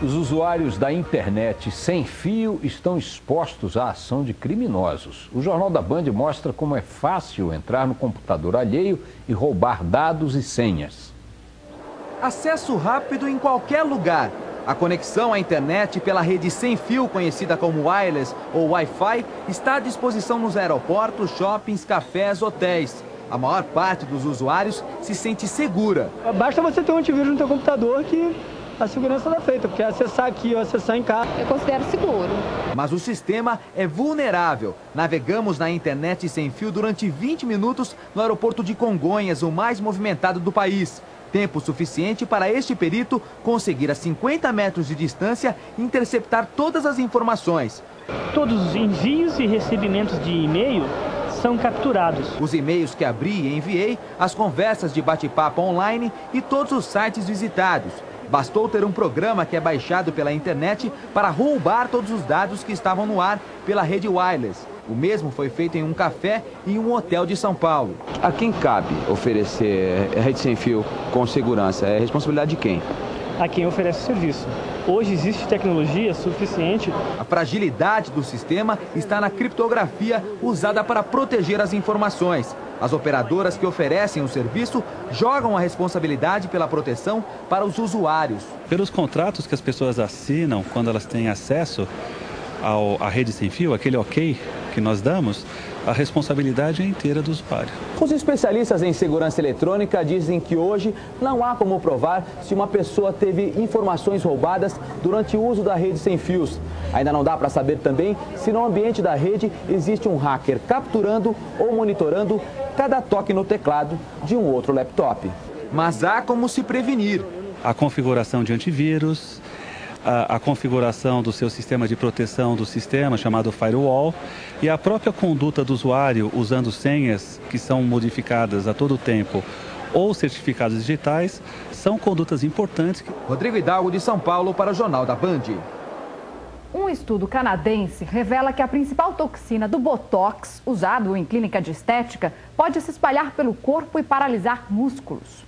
Os usuários da internet sem fio estão expostos à ação de criminosos. O Jornal da Band mostra como é fácil entrar no computador alheio e roubar dados e senhas. Acesso rápido em qualquer lugar. A conexão à internet pela rede sem fio, conhecida como wireless ou Wi-Fi, está à disposição nos aeroportos, shoppings, cafés, hotéis. A maior parte dos usuários se sente segura. Basta você ter um antivírus no seu computador que a segurança está feita, porque acessar aqui ou acessar em casa. Eu considero seguro. Mas o sistema é vulnerável. Navegamos na internet sem fio durante 20 minutos no aeroporto de Congonhas, o mais movimentado do país. Tempo suficiente para este perito conseguir a 50 metros de distância interceptar todas as informações. Todos os envios e recebimentos de e-mail são capturados. Os e-mails que abri e enviei, as conversas de bate-papo online e todos os sites visitados. Bastou ter um programa que é baixado pela internet para roubar todos os dados que estavam no ar pela rede wireless. O mesmo foi feito em um café e um hotel de São Paulo. A quem cabe oferecer rede sem fio com segurança? É responsabilidade de quem? A quem oferece o serviço. Hoje existe tecnologia suficiente. A fragilidade do sistema está na criptografia usada para proteger as informações. As operadoras que oferecem o serviço jogam a responsabilidade pela proteção para os usuários. Pelos contratos que as pessoas assinam quando elas têm acesso ao, à rede sem fio, aquele ok que nós damos, a responsabilidade é inteira do usuário. Os especialistas em segurança eletrônica dizem que hoje não há como provar se uma pessoa teve informações roubadas durante o uso da rede sem fios. Ainda não dá para saber também se no ambiente da rede existe um hacker capturando ou monitorando cada toque no teclado de um outro laptop. Mas há como se prevenir. A configuração de antivírus, a, a, configuração do seu sistema de proteção do sistema, chamado firewall, e a própria conduta do usuário usando senhas que são modificadas a todo tempo ou certificados digitais, são condutas importantes. Rodrigo Hidalgo de São Paulo para o Jornal da Band. Um estudo canadense revela que a principal toxina do Botox, usado em clínica de estética, pode se espalhar pelo corpo e paralisar músculos.